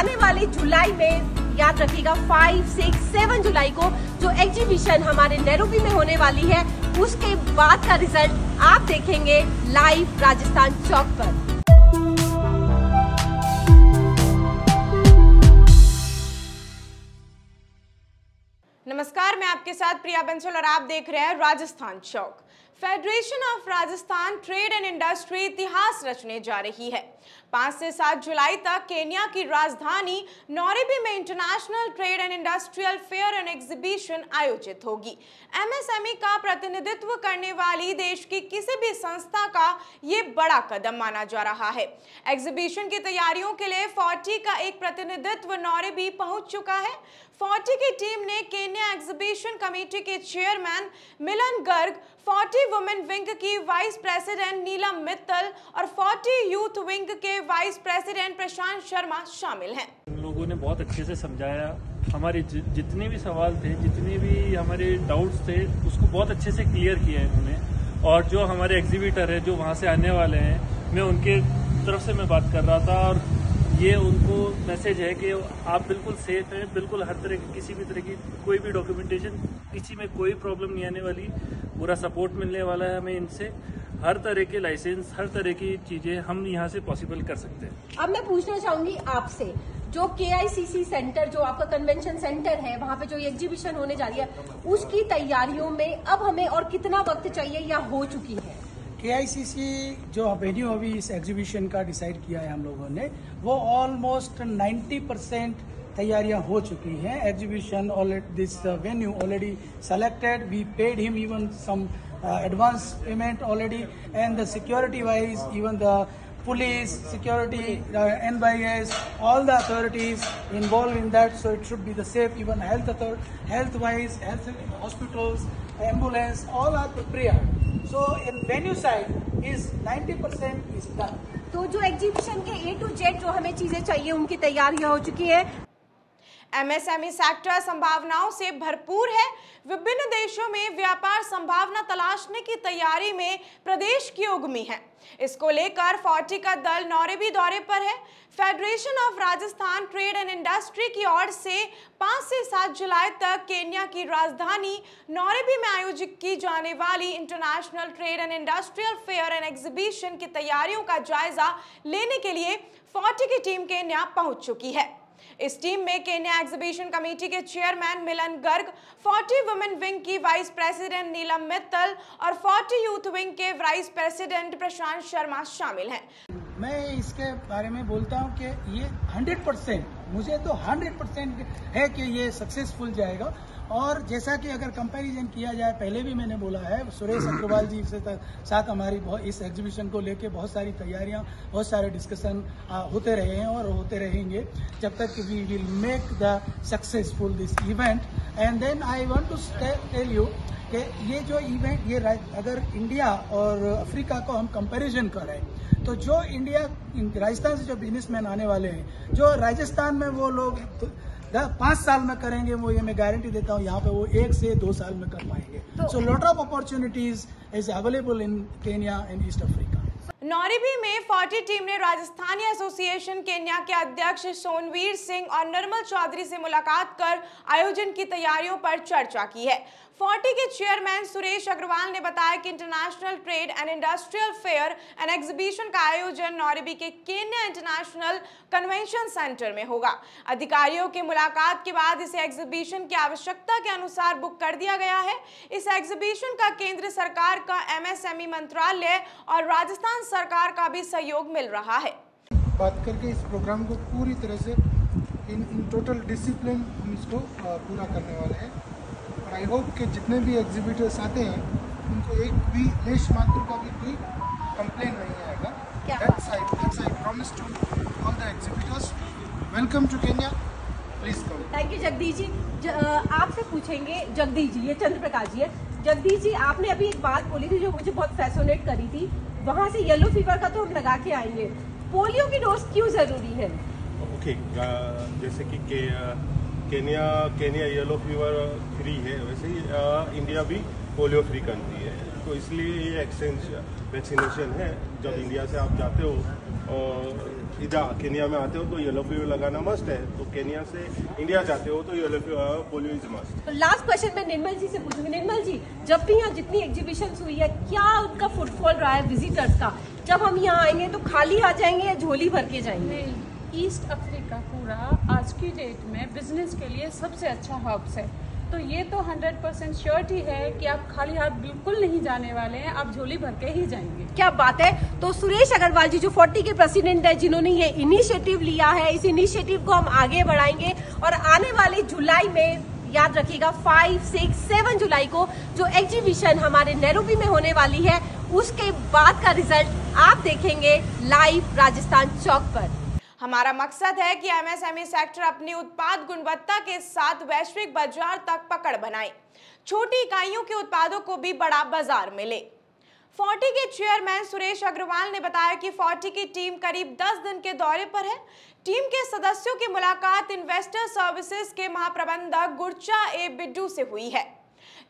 आने वाले जुलाई में याद रखिएगा फाइव सिक्स सेवन जुलाई को जो एग्जीबिशन हमारे नैरोबी में होने वाली है, उसके बाद का रिज़ल्ट आप देखेंगे लाइव राजस्थान चौक पर। नमस्कार, मैं आपके साथ प्रिया बंसल और आप देख रहे हैं Rajasthan Chowk. Federation of Rajasthan trade and industry इतिहास रचने जा रही है। पाँच से सात जुलाई तक केन्या की राजधानी नौरेबी में international trade and industrial fair and exhibition आयोजित होगी। एमएसएमई का प्रतिनिधित्व करने वाली देश की किसी भी संस्था का ये बड़ा कदम माना जा रहा है। एग्जीबिशन की तैयारियों के लिए फोर्टी का एक प्रतिनिधित्व नौरेबी पहुँच चुका है। फोर्टी की टीम ने केन्या एग्जीबिशन कमेटी के chairman Milan Garg, FORTI women wing की वाइस प्रेसिडेंट नीलम मित्तल और फोर्टी यूथ विंग के वाइस प्रेसिडेंट प्रशांत शर्मा शामिल हैं। लोगों ने बहुत अच्छे से समझाया। हमारे जितने भी सवाल थे, जितने भी हमारे डाउट्स थे, उसको बहुत अच्छे से क्लियर किया इन्होंने। और जो हमारे एग्जीबिटर है, जो वहाँ से आने वाले हैं, मैं उनके तरफ़ से मैं बात कर रहा था और ये उनको मैसेज है कि आप बिल्कुल सेफ़ हैं, बिल्कुल हर तरह की, किसी भी तरह की कोई भी डॉक्यूमेंटेशन किसी में कोई प्रॉब्लम नहीं आने वाली। पूरा सपोर्ट मिलने वाला है हमें इनसे। हर तरह के लाइसेंस हर तरह की चीज़ें हम यहाँ से पॉसिबल कर सकते हैं। अब मैं पूछना चाहूँगी आपसे, जो के सेंटर जो आपका कन्वेंशन सेंटर है, वहाँ पे जो एग्जीबिशन होने जा रही है, उसकी तैयारियों में अब हमें और कितना वक्त चाहिए या हो चुकी है? के जो वेन्यू अभी इस एग्जीबिशन का डिसाइड किया है हम लोगों ने, वो ऑलमोस्ट 90 परसेंट तैयारियाँ हो चुकी हैं। Exhibition this venue already selected we paid him even some advance payment already and the security wise even the police security and by as all the authorities involve in that so it should be the safe even health health wise health hospitals ambulance all are prepare So in venue side is 90% is done. तो जो exhibition के ए to Z जो हमें चीज़ें चाहिए, उनकी तैयारियाँ हो चुकी है एमएसएमई सेक्टर संभावनाओं से भरपूर है। विभिन्न देशों में व्यापार संभावना तलाशने की तैयारी में प्रदेश की उगमी है। इसको लेकर फोर्टी का दल नौरेबी दौरे पर है। Federation of Rajasthan trade and industry की ओर से 5 से 7 जुलाई तक केन्या की राजधानी नौरेबी में आयोजित की जाने वाली international trade and industrial fair and exhibition की तैयारियों का जायजा लेने के लिए फोर्टी की टीम केन्या पहुँच चुकी है। इस टीम में केन्या एग्जीबिशन कमेटी के chairman Milan Garg 40 women wing की वाइस प्रेसिडेंट नीलम मित्तल और 40 यूथ विंग के वाइस प्रेसिडेंट प्रशांत शर्मा शामिल हैं। मैं इसके बारे में बोलता हूँ कि ये 100 परसेंट मुझे तो 100 परसेंट है कि ये सक्सेसफुल जाएगा। और जैसा कि अगर कंपैरिजन किया जाए, पहले भी मैंने बोला है, सुरेश अग्रवाल जी से साथ हमारी इस एग्जीबिशन को लेके बहुत सारी तैयारियाँ, बहुत सारे डिस्कशन होते रहे हैं और होते रहेंगे जब तक we will make the successful this event and then I want to tell you कि ये जो इवेंट ये अगर इंडिया और अफ्रीका को हम कंपैरिजन करें तो जो इंडिया राजस्थान से जो बिजनेसमैन आने वाले हैं जो राजस्थान में वो लोग पाँच साल में करेंगे वो ये मैं गारंटी देता हूँ यहाँ पे वो एक से दो साल में कर पाएँगे। So lot of opportunities is available in Kenya in East Africa Nairobi में 40 टीम ने राजस्थानी एसोसिएशन केन्या के अध्यक्ष सोनवीर सिंह और निर्मल चौधरी से मुलाकात कर आयोजन की तैयारियों पर चर्चा की है। फोर्टी के चेयरमैन सुरेश अग्रवाल ने बताया कि international trade and industrial fair and exhibition का आयोजन नौरबी के केन्या इंटरनेशनल कन्वेंशन सेंटर में होगा। अधिकारियों की मुलाकात के बाद इसे एग्जीबिशन की आवश्यकता के अनुसार बुक कर दिया गया है। इस एग्जीबिशन का केंद्र सरकार का एमएसएमई मंत्रालय और राजस्थान सरकार का भी सहयोग मिल रहा है। बात करके इस प्रोग्राम को पूरी तरह से इन इन टोटल डिसिप्लिन हम इसको पूरा करने वाले हैं। और आई होप कि जितने भी एग्जीबिटर्स आते हैं उनको एक भी लेश मात्र का भी कोई कंप्लेन नहीं आएगा। That's I, that's I promise to all the exhibitors. Welcome to Kenya. Please come. Thank you Jagdish ji आपसे पूछेंगे जगदीश जी ये चंद्र प्रकाश जी है। जगदीश जी आपने अभी एक बात बोली थी जो मुझे बहुत फैसोनेट करी थी। वहाँ से येलो फीवर का तो हम लगा के आएँगे। पोलियो की डोज क्यों ज़रूरी है? ओके okay, जैसे कि के, Kenya Kenya yellow fever free है। वैसे ही इंडिया भी पोलियो फ्री कंट्री है। तो इसलिए ये एक्सचेंज वैक्सीनेशन है। जब इंडिया से आप जाते हो और इधर केनिया में आते हो तो येलो फीवर लगाना मस्ट है। तो केनिया से इंडिया जाते हो तो yellow fever polio is must तो लास्ट क्वेश्चन मैं निर्मल जी से पूछूँगी। निर्मल जी जब भी यहाँ जितनी एग्जीबिशन हुई है क्या उनका फुटफॉल रहा है विजिटर्स का? जब हम यहाँ आएँगे तो खाली आ जाएँगे या झोली भर के जाएँगे? ईस्ट अफ्रीका पूरा आज की डेट में बिज़नेस के लिए सबसे अच्छा हब्स है। तो ये तो 100 परसेंट श्योरिटी है कि आप खाली हाथ बिल्कुल नहीं जाने वाले हैं, आप झोली भर के ही जाएँगे। क्या बात है? तो सुरेश अग्रवाल जी, जो 40 के प्रेसिडेंट है, जिन्होंने ये इनिशिएटिव लिया है, इस इनिशिएटिव को हम आगे बढ़ाएँगे और आने वाले जुलाई में, याद रखिएगा फाइव सिक्स सेवन जुलाई को जो एग्जीबिशन हमारे नैरोबी में होने वाली है, उसके बाद का रिज़ल्ट आप देखेंगे लाइव राजस्थान चौक पर। हमारा मकसद है कि एमएसएमई सेक्टर अपनी उत्पाद गुणवत्ता के साथ वैश्विक बाज़ार तक पकड़ बनाए। छोटी इकाइयों के उत्पादों को भी बड़ा बाज़ार मिले। फोर्टी के चेयरमैन सुरेश अग्रवाल ने बताया कि फोर्टी की टीम करीब 10 दिन के दौरे पर है। टीम के सदस्यों की मुलाकात इन्वेस्टर सर्विसेज़ के महाप्रबंधक गुरचा ए बिड्डू से हुई है।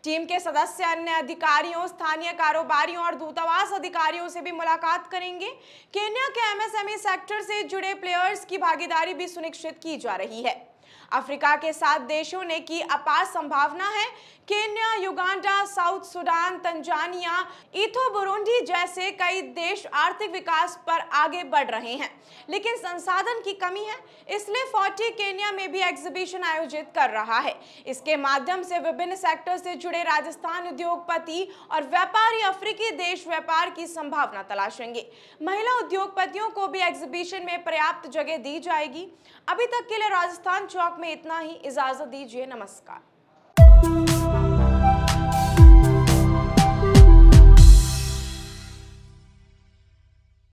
टीम के सदस्य अन्य अधिकारियों, स्थानीय कारोबारियों और दूतावास अधिकारियों से भी मुलाकात करेंगे। केन्या के एमएसएमई सेक्टर से जुड़े प्लेयर्स की भागीदारी भी सुनिश्चित की जा रही है। अफ्रीका के सात देशों ने की अपार संभावना है। Kenya, Uganda, South Sudan, Tanzania, इथो Burundi जैसे कई देश आर्थिक विकास पर आगे बढ़ रहे हैं। लेकिन संसाधन की कमी है, इसलिए फोर्टी केन्या में भी एग्जीबिशन आयोजित कर रहा है। इसके माध्यम से विभिन्न सेक्टर से जुड़े राजस्थान उद्योगपति और व्यापारी अफ्रीकी देश व्यापार की संभावना तलाशेंगे महिला उद्योगपतियों को भी एग्जीबिशन में पर्याप्त जगह दी जाएगी। अभी तक के लिए राजस्थान चौक में इतना ही इजाज़त दीजिए नमस्कार।